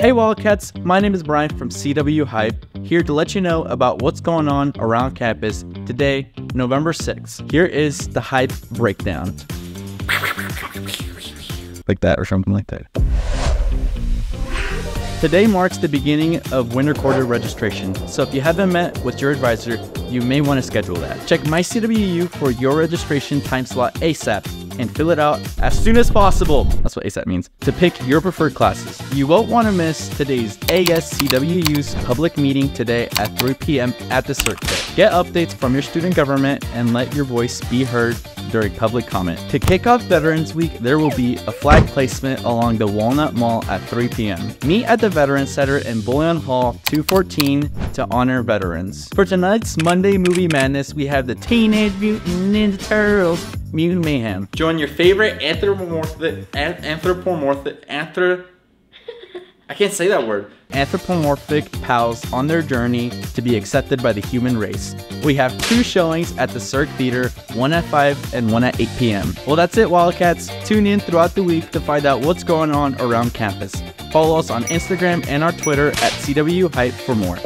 Hey Wildcats, my name is Brian from CW Hype, here to let you know about what's going on around campus today, November 6th. Here is the Hype breakdown. Like that or something like that. Today marks the beginning of winter quarter registration, so if you haven't met with your advisor, you may want to schedule that. Check MyCWU for your registration time slot ASAP and fill it out as soon as possible. That's what ASAP means. To pick your preferred classes. You won't want to miss today's ASCWU's public meeting today at 3 p.m. at the SURC Pit. Get updates from your student government and let your voice be heard during public comment. To kick off Veterans Week, there will be a flag placement along the Walnut Mall at 3 p.m. Meet at the Veterans Center in Bouillon Hall 214 to honor veterans. For tonight's Monday Movie Madness, we have the Teenage Mutant Ninja Turtles Mutant Mayhem. Join your favorite anthropomorphic, anthropomorphic, anthro... I can't say that word. Anthropomorphic pals on their journey to be accepted by the human race. We have two showings at the SURC Theater, one at 5 and one at 8 p.m. Well, that's it, Wildcats. Tune in throughout the week to find out what's going on around campus. Follow us on Instagram and our Twitter at CW Hype for more.